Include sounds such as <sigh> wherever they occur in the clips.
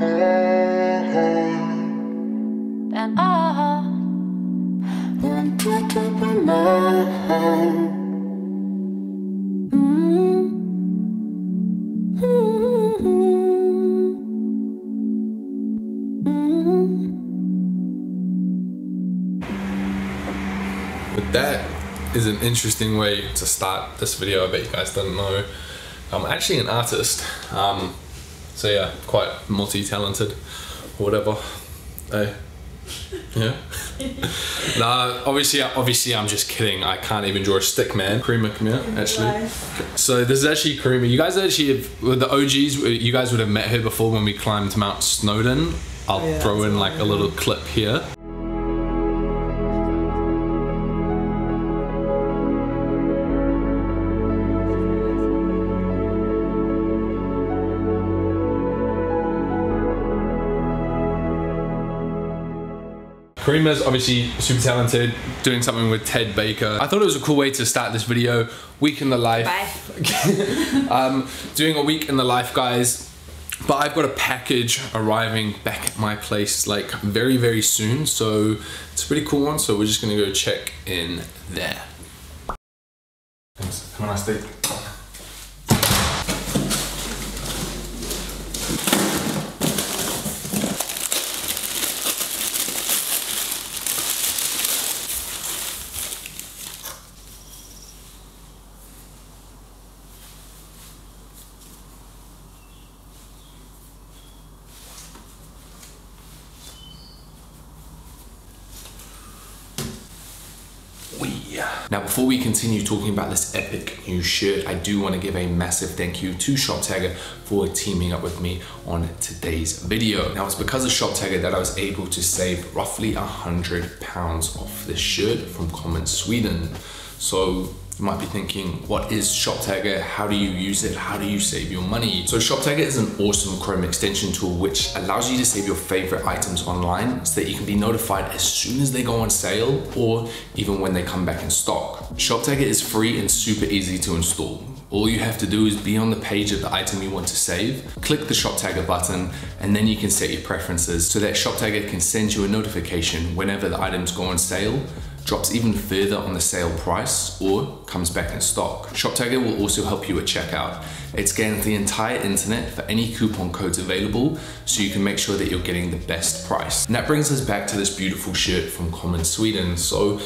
But that is an interesting way to start this video. I bet you guys didn't know. I'm actually an artist. Um, so yeah, quite multi-talented or whatever. Hey. Yeah. <laughs> nah, obviously, obviously, I'm just kidding. I can't even draw a stick, man. Karima, come here, actually. So this is actually Karima. You guys actually, have, with the OGs, you guys would have met her before when we climbed Mount Snowdon. I'll oh, Yeah, throw in like a little clip here. Karima's obviously super talented, doing something with Ted Baker. I thought it was a cool way to start this video. Week in the life. <laughs> um, doing a week in the life, guys. But I've got a package arriving back at my place like very, very soon. So it's a pretty cool one. So we're just gonna go check in there. Thanks. Come on, I stay. Now, before we continue talking about this epic new shirt, I do want to give a massive thank you to Shoptagr for teaming up with me on today's video. Now, it's because of Shoptagr that I was able to save roughly a hundred pounds off this shirt from CMMN SWDN. So you might be thinking, what is Shoptagr? How do you use it? How do you save your money? So Shoptagr is an awesome Chrome extension tool which allows you to save your favorite items online so that you can be notified as soon as they go on sale or even when they come back in stock. Shoptagr is free and super easy to install. All you have to do is be on the page of the item you want to save, click the Shoptagr button, and then you can set your preferences so that Shoptagr can send you a notification whenever the items go on sale drops even further on the sale price or comes back in stock. Shoptagr will also help you at checkout. It scans the entire internet for any coupon codes available so you can make sure that you're getting the best price. And that brings us back to this beautiful shirt from CMMN SWDN. So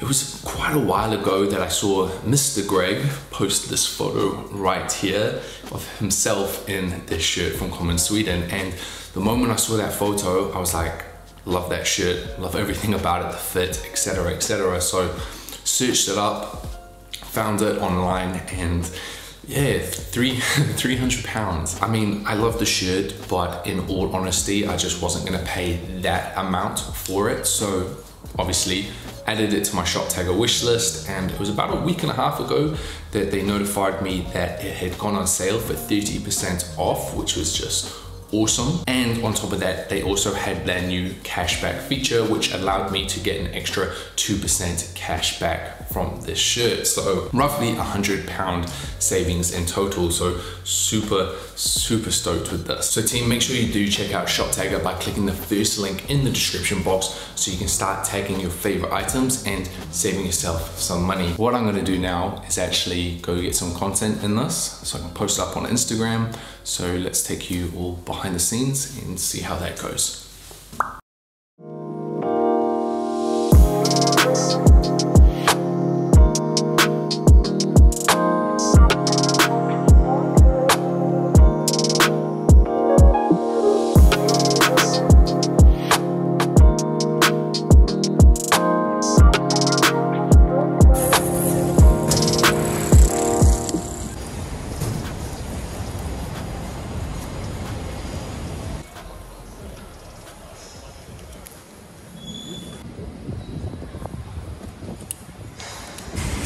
it was quite a while ago that I saw Mr. Greg post this photo right here of himself in this shirt from CMMN SWDN. And the moment I saw that photo, I was like, love that shirt, love everything about it, the fit, etc., etc. So searched it up, found it online, and yeah, three <laughs> 300 pounds. I mean, I love the shirt, but in all honesty, I just wasn't gonna pay that amount for it. So obviously added it to my Shoptagr wish list and it was about a week and a half ago that they notified me that it had gone on sale for 30% off which was just awesome. And on top of that, they also had their new cashback feature, which allowed me to get an extra 2% cashback from this shirt. So roughly a hundred pound savings in total. So super, super stoked with this. So team, make sure you do check out Shoptagr by clicking the first link in the description box so you can start tagging your favorite items and saving yourself some money. What I'm gonna do now is actually go get some content in this so I can post up on Instagram. So let's take you all behind the scenes and see how that goes.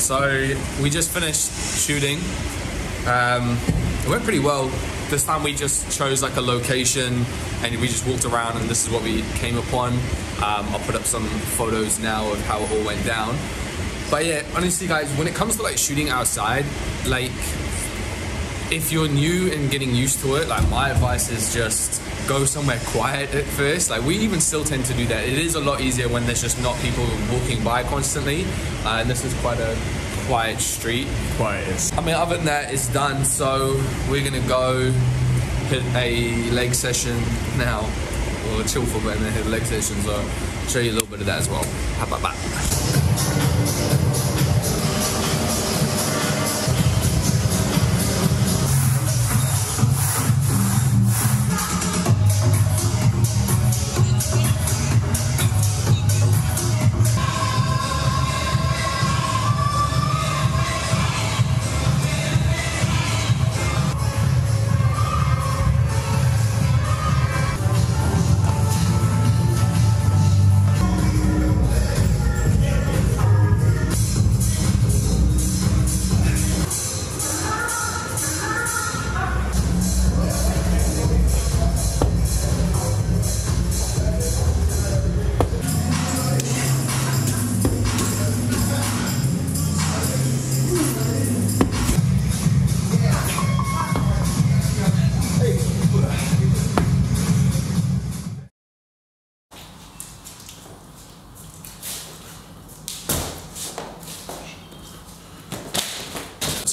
So we just finished shooting. Um, it went pretty well. This time we just chose like a location and we just walked around and this is what we came upon. Um, I'll put up some photos now of how it all went down. But yeah, honestly guys, when it comes to like shooting outside, like if you're new and getting used to it, like my advice is just go somewhere quiet at first. Like we even still tend to do that. It is a lot easier when there's just not people walking by constantly, uh, and this is quite a quiet street. Quiet. I mean, other than that, it's done. So we're gonna go hit a leg session now, or chill for a bit and then hit a leg session. So I'll show you a little bit of that as well. How about that?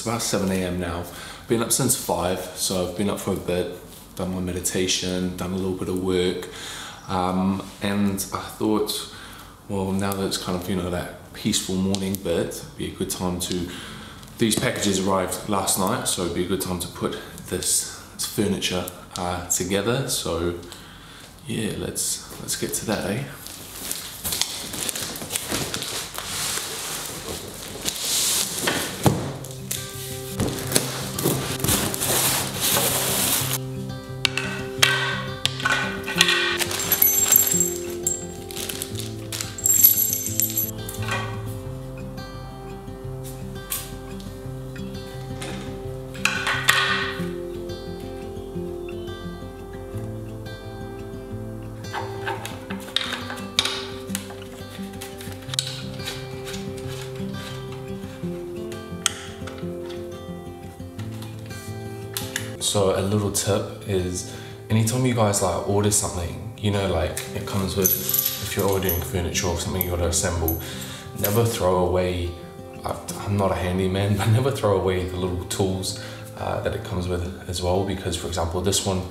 About 7 a.m. now. Been up since 5, so I've been up for a bit, done my meditation, done a little bit of work. Um, and I thought, well, now that it's kind of, you know, that peaceful morning bit, be a good time to. These packages arrived last night, so it'd be a good time to put this, this furniture uh, together. So, yeah, let's let's get to that, eh? So a little tip is anytime you guys like order something, you know, like it comes with if you're ordering furniture or something you gotta assemble, never throw away. I'm not a handyman, <laughs> but never throw away the little tools uh, that it comes with as well. Because, for example, this one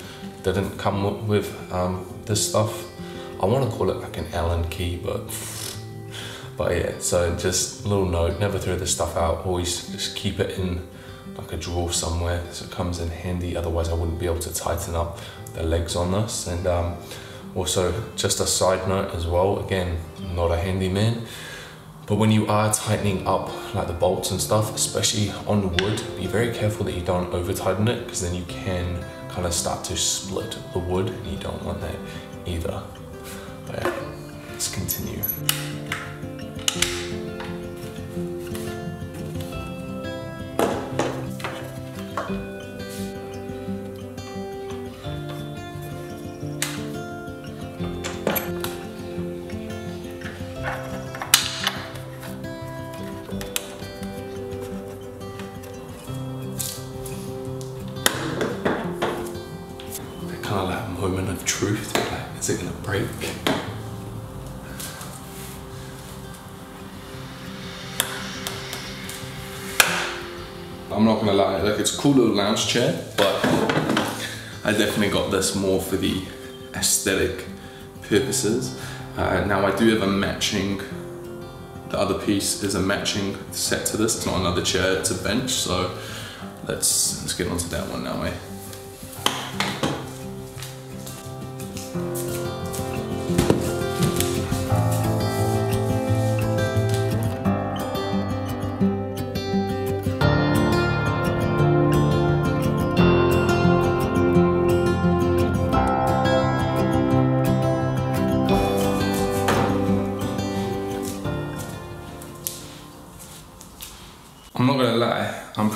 didn't come wi- with um, this stuff. I want to call it like an Allen key, but but yeah. So just a little note: never throw this stuff out. Always just keep it in like a drawer somewhere so it comes in handy otherwise I wouldn't be able to tighten up the legs on this and um, also just a side note as well again not a handyman but when you are tightening up like the bolts and stuff especially on wood be very careful that you don't over tighten it because then you can kind of start to split the wood and you don't want that either but let's continue kind of that moment of truth. Like, is it gonna break? I'm not gonna lie, like it's a cool little lounge chair, but I definitely got this more for the aesthetic purposes. Uh, now I do have a matching. The other piece is a matching set to this. It's not another chair; it's a bench. So let's let's get onto that one now, eh?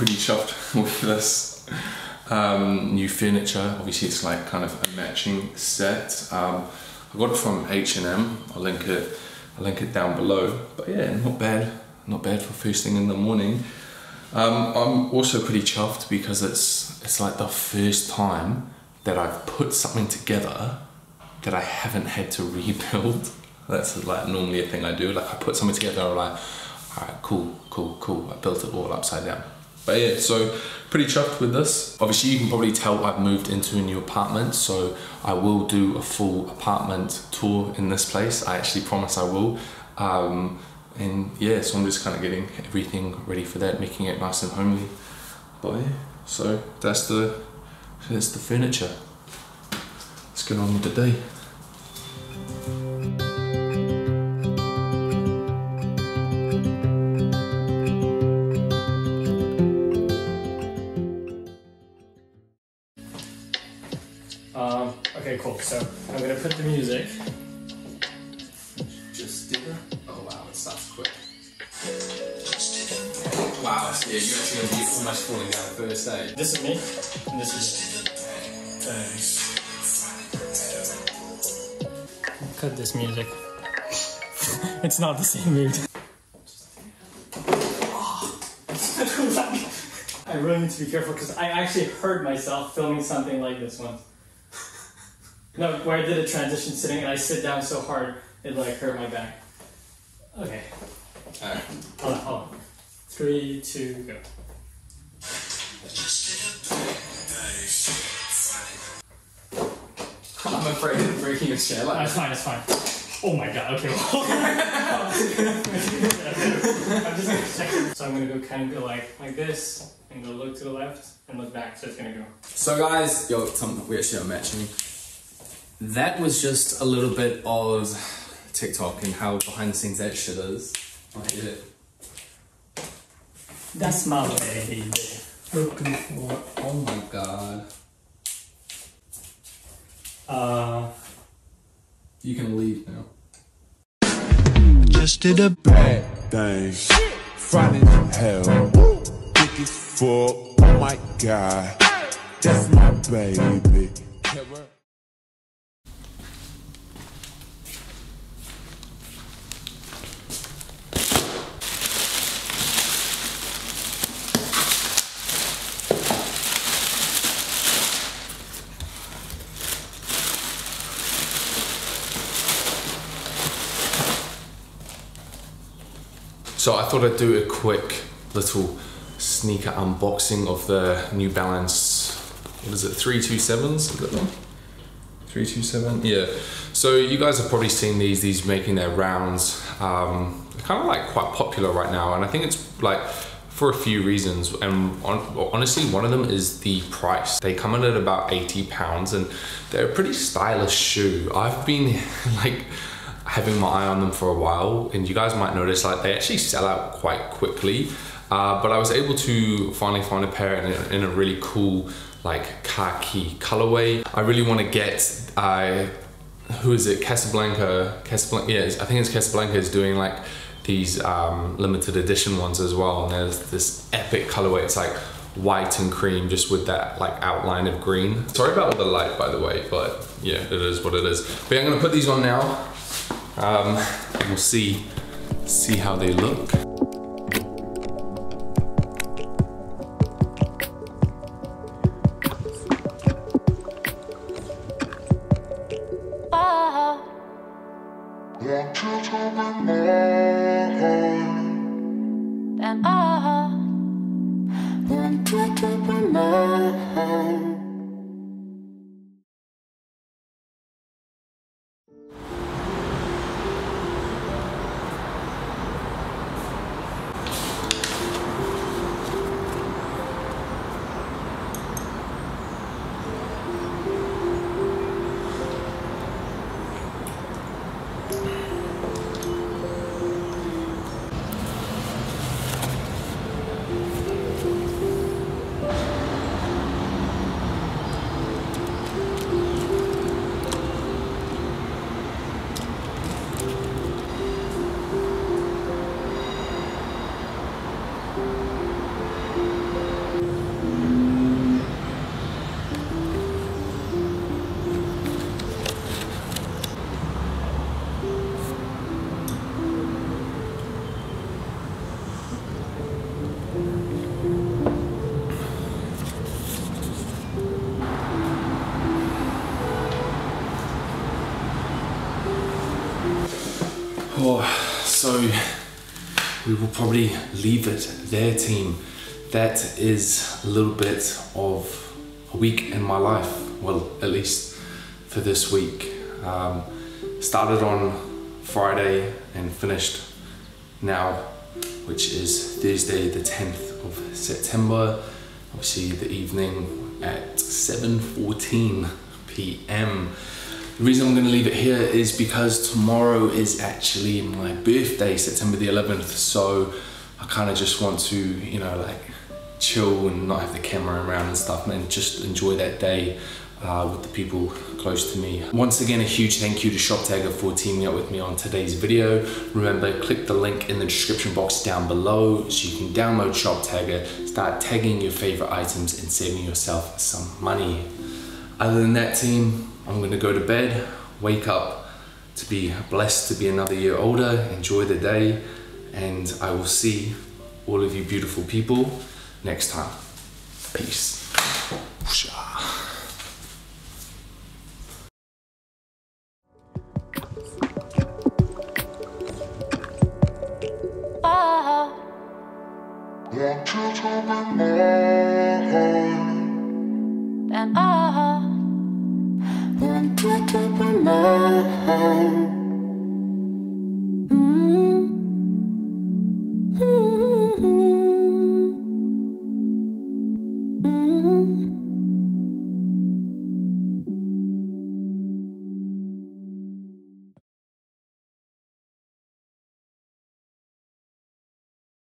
Pretty chuffed <laughs> with this um, new furniture. Obviously, it's like kind of a matching set. Um, I got it from H&M. I'll link it. I'll link it down below. But yeah, not bad. Not bad for first thing in the morning. Um, I'm also pretty chuffed because it's it's like the first time that I've put something together that I haven't had to <laughs> rebuild. That's like normally a thing I do. Like I put something together, I'm like, all right, cool, cool, cool. I built it all upside down. But yeah, so pretty chuffed with this. Obviously, you can probably tell I've moved into a new apartment, so I will do a full apartment tour in this place. I actually promise I will. Um, and yeah, so I'm just kind of getting everything ready for that, making it nice and homely. But yeah, so that's the that's the furniture. Let's get on with the day. So I'm gonna put the music. Just did. Oh wow, it starts quick. Wow, yeah, you're actually gonna be almost falling down the first day. This is me, and this is. Uh, cut this music. <laughs> it's not the same mood. <laughs> I really need to be careful because I actually heard myself filming something like this once. No, where I did a transition sitting and I sit down so hard it like hurt my back. Okay, Alright. hold on, hold on. Three, two, go. I'm afraid of breaking your chair No, like it's fine, it's fine. Oh my god, okay. <laughs> I'm just gonna check. So I'm gonna go kind of go like like this and go look to the left and look back. So it's gonna go. So guys, yo, Tom, we actually are matching. That was just a little bit of TikTok and how behind the scenes that shit is. I get it. That's my baby. Looking for. Oh my god. Uh, You can leave now. Just did a bad thing. Friday as hell. Thick as fuck. Oh my god. That's my baby. So I thought I'd do a quick little sneaker unboxing of the New Balance. What is it? Three two sevens? Is that one? Three two seven. Yeah. So you guys have probably seen these. These making their rounds. Um, kind of like quite popular right now, and I think it's like for a few reasons. And on, honestly, one of them is the price. They come in at about eighty pounds, and they're a pretty stylish shoe. I've been <laughs> like having my eye on them for a while and you guys might notice like they actually sell out quite quickly. Uh, but I was able to finally find a pair in a, in a really cool like khaki colorway. I really want to get uh, who is it? Casablanca Casablanca yeah I think it's Casablanca is doing like these um, limited edition ones as well. And there's this epic colorway. It's like white and cream just with that like outline of green. Sorry about the light by the way but yeah it is what it is. But yeah, I'm gonna put these on now um, we'll see see how they look. Ah, so we will probably leave it there, team. That is a little bit of a week in my life. Well, at least for this week. Um, started on Friday and finished now, which is Thursday, the 10th of September. Obviously, the evening at 7:14 p.m. The reason I'm going to leave it here is because tomorrow is actually my birthday, September the 11th. So I kind of just want to, you know, like chill and not have the camera around and stuff, and just enjoy that day uh, with the people close to me. Once again, a huge thank you to Shoptagr for teaming up with me on today's video. Remember, click the link in the description box down below so you can download Shoptagr, start tagging your favorite items and saving yourself some money. Other than that team, I'm gonna go to bed, wake up to be blessed to be another year older, enjoy the day, and I will see all of you beautiful people next time. Peace. Ah, Want you to be mine. Ah,